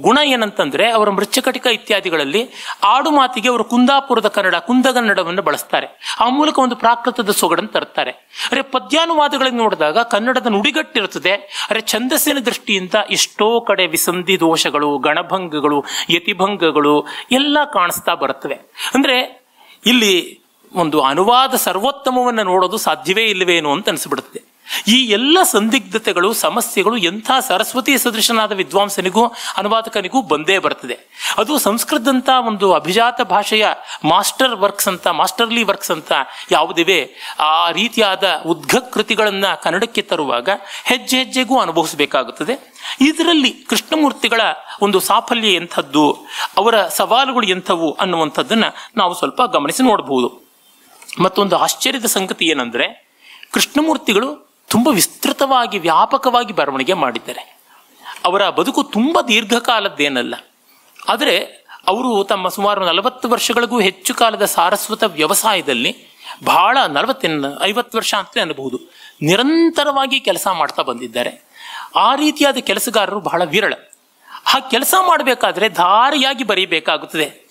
ಗುಣ ಏನಂತಂದ್ರೆ ಅವರ ಮೃಚ್ಛಕಟಿಕ ಇತ್ಯಾದಿಗಳಲ್ಲಿ ಆಡು ಮಾತಿಗೆ ಅವರು ಕುಂದಾಪುರದ ಕನ್ನಡ, ಕುಂದಗನ್ನಡವನ್ನು ಬಳಸ್ತಾರೆ. ಆ ಮೂಲಕ ಒಂದು ಪ್ರಾಕೃತದ ಸೊಗಡನ್ನು ತರ್ತಾರೆ ಅರೆ ಪದ್ಯಾನುವಾದಗಳನ್ನು ನೋಡಿದಾಗ ಕನ್ನಡದ ನುಡಿಗಟ್ಟಿರುತ್ತದೆ. ಅರೆ ಛಂದಸ್ಸಿನ ದೃಷ್ಟಿಯಿಂದ ಎಷ್ಟೋ ಕಡೆ ವಿಸಂಧಿ ದೋಷಗಳು, ಗಣಭಂಗಗಳು, ಯತಿಭಂಗಗಳು ಎಲ್ಲ ಕಾಣಿಸ್ತಾ ಬರುತ್ತವೆ. ಅಂದ್ರೆ ಇಲ್ಲಿ ಒಂದು ಅನುವಾದ ಸರ್ವೋತ್ತಮವನ್ನು ನೋಡೋದು ಸಾಧ್ಯವೇ ಇಲ್ಲವೇನೋ ಅಂತ ಅನಿಸ್ಬಿಡುತ್ತೆ. ಈ ಎಲ್ಲ ಸಂದಿಗ್ಧತೆಗಳು, ಸಮಸ್ಯೆಗಳು ಎಂಥ ಸರಸ್ವತಿ ಸದೃಶನಾದ ವಿದ್ವಾಂಸನಿಗೂ, ಅನುವಾದಕನಿಗೂ ಬಂದೇ ಬರ್ತದೆ. ಅದು ಸಂಸ್ಕೃತದಂಥ ಒಂದು ಅಭಿಜಾತ ಭಾಷೆಯ ಮಾಸ್ಟರ್ ವರ್ಕ್ಸ್ ಅಂತ, ಮಾಸ್ಟರ್ಲಿ ವರ್ಕ್ಸ್ ಅಂತ ಯಾವುದಿವೆ. ಆ ರೀತಿಯಾದ ಉದ್ಘ ಕೃತಿಗಳನ್ನು ಕನ್ನಡಕ್ಕೆ ತರುವಾಗ ಹೆಜ್ಜೆ ಹೆಜ್ಜೆಗೂ ಅನುಭವಿಸಬೇಕಾಗುತ್ತದೆ. ಇದರಲ್ಲಿ ಕೃಷ್ಣಮೂರ್ತಿಗಳ ಒಂದು ಸಾಫಲ್ಯ ಎಂಥದ್ದು, ಅವರ ಸವಾಲುಗಳು ಎಂಥವು ಅನ್ನುವಂಥದ್ದನ್ನ ನಾವು ಸ್ವಲ್ಪ ಗಮನಿಸಿ ನೋಡಬಹುದು. ಮತ್ತೊಂದು ಆಶ್ಚರ್ಯದ ಸಂಗತಿ ಏನಂದ್ರೆ, ಕೃಷ್ಣಮೂರ್ತಿಗಳು ತುಂಬ ವಿಸ್ತೃತವಾಗಿ, ವ್ಯಾಪಕವಾಗಿ ಬರವಣಿಗೆ ಮಾಡಿದ್ದಾರೆ. ಅವರ ಬದುಕು ತುಂಬ ದೀರ್ಘಕಾಲದ್ದೇನಲ್ಲ. ಆದರೆ ಅವರು ತಮ್ಮ ಸುಮಾರು ನಲವತ್ತು ವರ್ಷಗಳಿಗೂ ಹೆಚ್ಚು ಕಾಲದ ಸಾರಸ್ವತ ವ್ಯವಸಾಯದಲ್ಲಿ ಬಹಳ ನಲವತ್ತೆನ್ನ ಐವತ್ತು ವರ್ಷ ಅಂತಲೇ ಅನ್ನಬಹುದು ನಿರಂತರವಾಗಿ ಕೆಲಸ ಮಾಡ್ತಾ ಬಂದಿದ್ದಾರೆ. ಆ ರೀತಿಯಾದ ಕೆಲಸಗಾರರು ಬಹಳ ವಿರಳ. ಆ ಕೆಲಸ ಮಾಡಬೇಕಾದ್ರೆ ಧಾರಿಯಾಗಿ ಬರೀಬೇಕಾಗುತ್ತದೆ.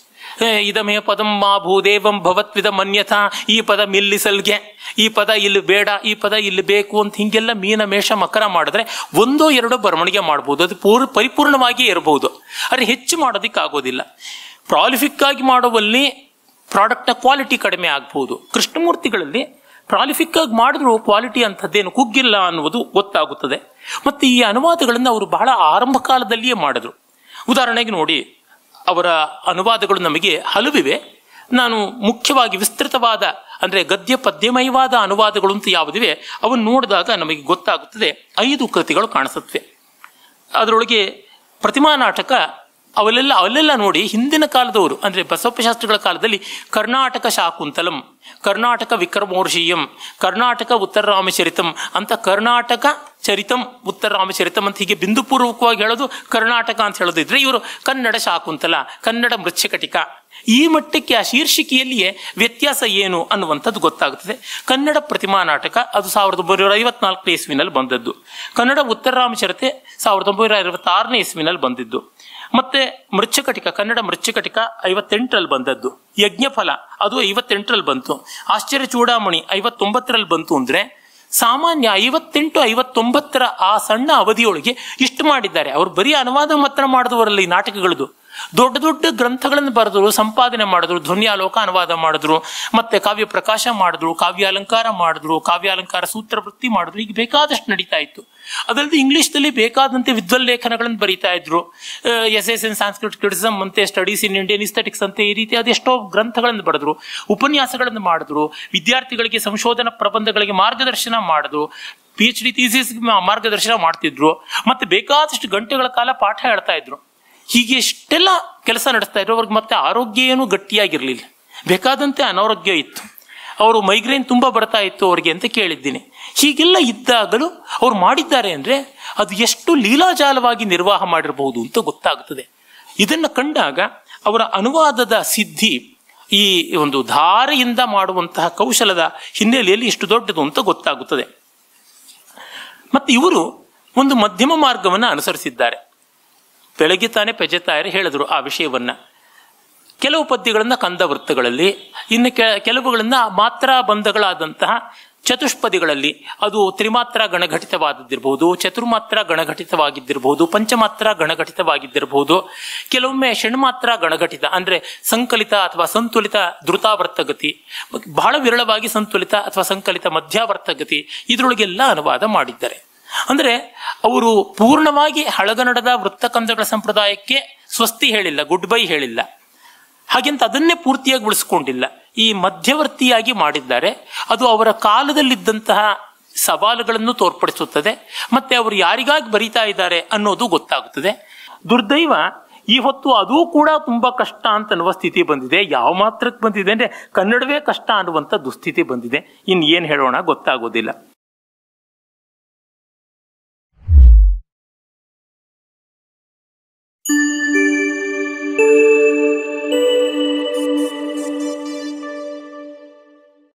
ಇದಮೇ ಪದಂ ಮಾ ಭೂದೇವಂ ಭವತ್ವಿದ ಮನ್ಯಥ ಈ ಪದ ಮಿಲ್ಲಿಸಲ್ಗೆ ಈ ಪದ ಇಲ್ಲಿ ಬೇಡ, ಈ ಪದ ಇಲ್ಲಿ ಬೇಕು ಅಂತ ಹಿಂಗೆಲ್ಲ ಮೀನ ಮೇಷ ಮಕರ ಮಾಡಿದ್ರೆ ಒಂದೋ ಎರಡೋ ಬರವಣಿಗೆ ಮಾಡ್ಬೋದು. ಅದು ಪೂರ್ ಪರಿಪೂರ್ಣವಾಗಿ ಇರಬಹುದು ಆದರೆ ಹೆಚ್ಚು ಮಾಡೋದಕ್ಕೆ ಆಗೋದಿಲ್ಲ ಪ್ರಾಲಿಫಿಕ್ ಆಗಿ ಮಾಡುವಲ್ಲಿ ಪ್ರಾಡಕ್ಟ್ನ ಕ್ವಾಲಿಟಿ ಕಡಿಮೆ ಆಗ್ಬೋದು. ಕೃಷ್ಣಮೂರ್ತಿಗಳಲ್ಲಿ ಪ್ರಾಲಿಫಿಕ್ ಆಗಿ ಮಾಡಿದ್ರು ಕ್ವಾಲಿಟಿ ಅಂಥದ್ದೇನು ಕುಗ್ಗಿಲ್ಲ ಅನ್ನುವುದು ಗೊತ್ತಾಗುತ್ತದೆ. ಮತ್ತು ಈ ಅನುವಾದಗಳನ್ನು ಅವರು ಬಹಳ ಆರಂಭ ಕಾಲದಲ್ಲಿಯೇ ಮಾಡಿದ್ರು. ಉದಾಹರಣೆಗೆ ನೋಡಿ ಅವರ ಅನುವಾದಗಳು ನಮಗೆ ಹಲವಿವೆ. ನಾನು ಮುಖ್ಯವಾಗಿ ವಿಸ್ತೃತವಾದ, ಅಂದರೆ ಗದ್ಯ ಪದ್ಯಮಯವಾದ ಅನುವಾದಗಳು ಅಂತ ಯಾವುದಿವೆ, ಅವನ್ನು ನೋಡಿದಾಗ ನಮಗೆ ಗೊತ್ತಾಗುತ್ತದೆ. ಐದು ಕೃತಿಗಳು ಕಾಣಿಸುತ್ತವೆ. ಅದರೊಳಗೆ ಪ್ರತಿಮಾ ನಾಟಕ ಅವಲ್ಲೆಲ್ಲ ಅವಲೆಲ್ಲ ನೋಡಿ ಹಿಂದಿನ ಕಾಲದವರು, ಅಂದರೆ ಬಸವಪ್ಪಶಾಸ್ತ್ರಿಗಳ ಕಾಲದಲ್ಲಿ ಕರ್ನಾಟಕ ಶಾಕುಂತಲಂ, ಕರ್ನಾಟಕ ವಿಕ್ರಮೋರ್ಷೀಯಂ, ಕರ್ನಾಟಕ ಉತ್ತರ ರಾಮಚರಿತಂ ಅಂತ ಕರ್ನಾಟಕ ಚರಿತಂ, ಉತ್ತರ ರಾಮಚರಿತಂ ಅಂತ ಹೀಗೆ ಬಿಂದುಪೂರ್ವಕವಾಗಿ ಹೇಳೋದು ಕರ್ನಾಟಕ ಅಂತ ಹೇಳೋದಿದ್ರೆ ಇವರು ಕನ್ನಡ ಶಾಕುಂತಲ, ಕನ್ನಡ ಮೃಚ್ಛಕಟಿಕ. ಈ ಮಟ್ಟಕ್ಕೆ, ಆ ಶೀರ್ಷಿಕೆಯಲ್ಲಿಯೇ ವ್ಯತ್ಯಾಸ ಏನು ಅನ್ನುವಂಥದ್ದು ಗೊತ್ತಾಗುತ್ತದೆ. ಕನ್ನಡ ಪ್ರತಿಮಾ ನಾಟಕ ಅದು ಸಾವಿರದ ಒಂಬೈನೂರ ಐವತ್ನಾಲ್ಕನೇ ಇಸ್ವಿನಲ್ಲಿ ಬಂದದ್ದು. ಕನ್ನಡ ಉತ್ತರ ರಾಮಚರಿತೆ ಸಾವಿರದ ಒಂಬೈನೂರ ಐವತ್ತಾರನೇ ಇಸ್ವಿನಲ್ಲಿ ಬಂದಿದ್ದು. ಮತ್ತೆ ಮೃಚ್ಛಕಟಿಕ, ಕನ್ನಡ ಮೃಚ್ಛಕಟಿಕ ಐವತ್ತೆಂಟರಲ್ಲಿ ಬಂದದ್ದು. ಯಜ್ಞಫಲ, ಅದು ಐವತ್ತೆಂಟರಲ್ಲಿ ಬಂತು. ಆಶ್ಚರ್ಯ ಚೂಡಾಮಣಿ ಐವತ್ತೊಂಬತ್ತರಲ್ಲಿ ಬಂತು ಅಂದ್ರೆ ಸಾಮಾನ್ಯ ಐವತ್ತೆಂಟು, ಐವತ್ತೊಂಬತ್ತರ ಆ ಸಣ್ಣ ಅವಧಿಯೊಳಗೆ ಇಷ್ಟು ಮಾಡಿದ್ದಾರೆ. ಅವರು ಬರೀ ಅನುವಾದ ಮಾತ್ರ ಮಾಡಿದವರಲ್ಲಿ ನಾಟಕಗಳದು. ದೊಡ್ಡ ದೊಡ್ಡ ಗ್ರಂಥಗಳನ್ನು ಬರೆದ್ರು, ಸಂಪಾದನೆ ಮಾಡಿದ್ರು, ಧ್ವನ್ಯಾಲೋಕ ಅನುವಾದ ಮಾಡಿದ್ರು, ಮತ್ತೆ ಕಾವ್ಯ ಪ್ರಕಾಶ ಮಾಡಿದ್ರು ಕಾವ್ಯ ಅಲಂಕಾರ ಮಾಡಿದ್ರು, ಕಾವ್ಯಾಲಂಕಾರ ಸೂತ್ರ ವೃತ್ತಿ ಮಾಡಿದ್ರು ಈಗ ಬೇಕಾದಷ್ಟು ನಡೀತಾ ಇತ್ತು. ಅದಲ್ಲದೆ ಇಂಗ್ಲಿಷ್ನಲ್ಲಿ ಬೇಕಾದಂತೆ ವಿದ್ವಲ್ಲೇಖನಗಳನ್ನು ಬರೀತಾ ಇದ್ರು. ಎಸ್ ಎಸ್ ಎನ್ ಸಾಂಸ್ಕೃತಿಕ ಕ್ರಿಟಿಸಮ್ ಅಂತೆ, ಸ್ಟಡೀಸ್ ಇನ್ ಇಂಡಿಯನ್ ಇಸ್ಥೆಟಿಕ್ಸ್ ಅಂತೆ, ಈ ರೀತಿ ಅದೆಷ್ಟೋ ಗ್ರಂಥಗಳನ್ನು ಬರೆದ್ರು. ಉಪನ್ಯಾಸಗಳನ್ನು ಮಾಡಿದ್ರು. ವಿದ್ಯಾರ್ಥಿಗಳಿಗೆ ಸಂಶೋಧನಾ ಪ್ರಬಂಧಗಳಿಗೆ ಮಾರ್ಗದರ್ಶನ ಮಾಡಿದ್ರು. ಪಿ ಎಚ್ ಡಿ ಮಾರ್ಗದರ್ಶನ ಮಾಡ್ತಿದ್ರು. ಮತ್ತೆ ಬೇಕಾದಷ್ಟು ಗಂಟೆಗಳ ಕಾಲ ಪಾಠ ಹೇಳ್ತಾ ಇದ್ರು. ಹೀಗೆ ಎಷ್ಟೆಲ್ಲ ಕೆಲಸ ನಡೆಸ್ತಾ ಇದ್ರು, ಅವ್ರಿಗೆ ಮತ್ತೆ ಆರೋಗ್ಯ ಏನು ಗಟ್ಟಿಯಾಗಿರಲಿಲ್ಲ. ಬೇಕಾದಂತೆ ಅನಾರೋಗ್ಯ ಇತ್ತು. ಅವರು ಮೈಗ್ರೇನ್ ತುಂಬಾ ಬರ್ತಾ ಇತ್ತು ಅವ್ರಿಗೆ ಅಂತ ಕೇಳಿದ್ದೀನಿ. ಹೀಗೆಲ್ಲ ಇದ್ದಾಗಲೂ ಅವ್ರು ಮಾಡಿದ್ದಾರೆ ಅಂದ್ರೆ ಅದು ಎಷ್ಟು ಲೀಲಾಜಾಲವಾಗಿ ನಿರ್ವಾಹ ಮಾಡಿರಬಹುದು ಅಂತ ಗೊತ್ತಾಗುತ್ತದೆ ಇದನ್ನು ಕಂಡಾಗ ಅವರ ಅನುವಾದದ ಸಿದ್ಧಿ ಈ ಒಂದು ಧಾರೆಯಿಂದ ಮಾಡುವಂತಹ ಕೌಶಲದ ಹಿನ್ನೆಲೆಯಲ್ಲಿ ಇಷ್ಟು ದೊಡ್ಡದು ಅಂತ ಗೊತ್ತಾಗುತ್ತದೆ. ಮತ್ತೆ ಇವರು ಒಂದು ಮಧ್ಯಮ ಮಾರ್ಗವನ್ನು ಅನುಸರಿಸಿದ್ದಾರೆ. ಬೆಳಗ್ಗೆ ತಾನೇ ಪೆಜೆತಾಯರು ಹೇಳಿದ್ರು ಆ ವಿಷಯವನ್ನ. ಕೆಲವು ಪದ್ಯಗಳನ್ನು ಕಂದ ವೃತ್ತಗಳಲ್ಲಿ, ಇನ್ನು ಕೆ, ಕೆಲವುಗಳನ್ನ ಮಾತ್ರ ಬಂಧಗಳಾದಂತಹ ಚತುಷ್ಪದಿಗಳಲ್ಲಿ, ಅದು ತ್ರಿಮಾತ್ರ ಗಣಘಟಿತವಾದದ್ದಿರಬಹುದು ಚತುರ್ಮಾತ್ರ ಗಣಘಟಿತವಾಗಿದ್ದಿರಬಹುದು ಪಂಚಮಾತ್ರ ಗಣಘಟಿತವಾಗಿದ್ದಿರಬಹುದು ಕೆಲವೊಮ್ಮೆ ಷಣ್ಮಾತ್ರ ಗಣಘಟಿತ ಅಂದ್ರೆ ಸಂಕಲಿತ ಅಥವಾ ಸಂತುಲಿತ ಧೃತಾವರ್ತಗತಿ ಬಹಳ ವಿರಳವಾಗಿ ಸಂತುಲಿತ ಅಥವಾ ಸಂಕಲಿತ ಮಧ್ಯಾವರ್ತಗತಿ, ಇದರೊಳಗೆಲ್ಲ ಅನುವಾದ ಮಾಡಿದ್ದಾರೆ. ಅಂದ್ರೆ ಅವರು ಪೂರ್ಣವಾಗಿ ಹಳಗನ್ನಡದ ವೃತ್ತಕಂದಗಳ ಸಂಪ್ರದಾಯಕ್ಕೆ ಸ್ವಸ್ತಿ ಹೇಳಿಲ್ಲ, ಗುಡ್ ಬೈ ಹೇಳಿಲ್ಲ. ಹಾಗೆಂತ ಅದನ್ನೇ ಪೂರ್ತಿಯಾಗಿ ಉಳಿಸ್ಕೊಂಡಿಲ್ಲ. ಈ ಮಧ್ಯವರ್ತಿಯಾಗಿ ಮಾಡಿದ್ದಾರೆ. ಅದು ಅವರ ಕಾಲದಲ್ಲಿದ್ದಂತಹ ಸವಾಲುಗಳನ್ನು ತೋರ್ಪಡಿಸುತ್ತದೆ. ಮತ್ತೆ ಅವರು ಯಾರಿಗಾಗಿ ಬರೀತಾ ಇದ್ದಾರೆ ಅನ್ನೋದು ಗೊತ್ತಾಗುತ್ತದೆ. ದುರ್ದೈವ, ಈ ಹೊತ್ತು ಅದೂ ಕೂಡ ತುಂಬಾ ಕಷ್ಟ ಅಂತ ಅನ್ನುವ ಸ್ಥಿತಿ ಬಂದಿದೆ. ಯಾವ ಮಾತ್ರಕ್ಕೆ ಬಂದಿದೆ ಅಂದ್ರೆ ಕನ್ನಡವೇ ಕಷ್ಟ ಅನ್ನುವಂಥ ದುಸ್ಥಿತಿ ಬಂದಿದೆ. ಇನ್ನು ಏನು ಹೇಳೋಣ ಗೊತ್ತಾಗೋದಿಲ್ಲ.